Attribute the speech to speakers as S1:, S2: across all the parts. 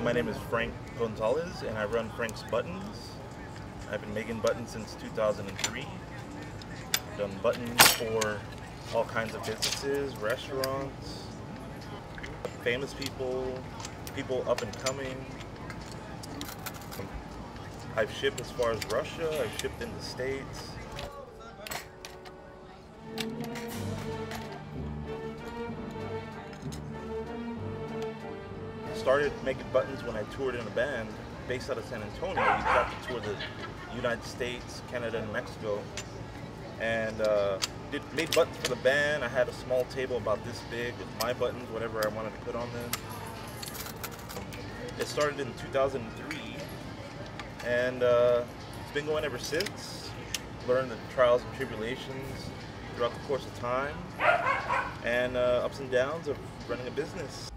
S1: My name is Frank Gonzalez and I run Franky Buttons. I've been making buttons since 2003. I've done buttons for all kinds of businesses, restaurants, famous people, people up and coming. I've shipped as far as Russia, I've shipped in the States. Started making buttons when I toured in a band based out of San Antonio. We got to tour the United States, Canada, and Mexico. And uh, did, made buttons for the band. I had a small table about this big with my buttons, whatever I wanted to put on them. It started in 2003, and uh, it's been going ever since. Learned the trials and tribulations throughout the course of time, and uh, ups and downs of running a business.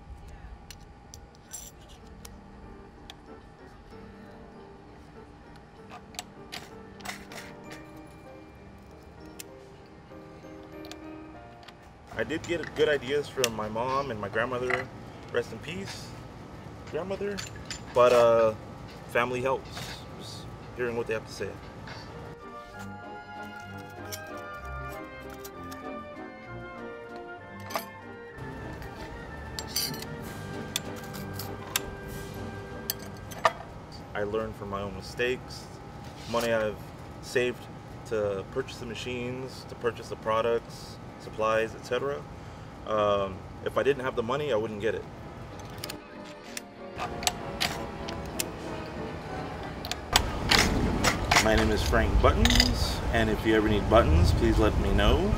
S1: I did get good ideas from my mom and my grandmother, rest in peace, grandmother. But uh, family helps, just hearing what they have to say. I learned from my own mistakes, money I've saved to purchase the machines, to purchase the products, supplies, etc. Um, if I didn't have the money, I wouldn't get it. My name is Franky Buttons, and if you ever need buttons, please let me know.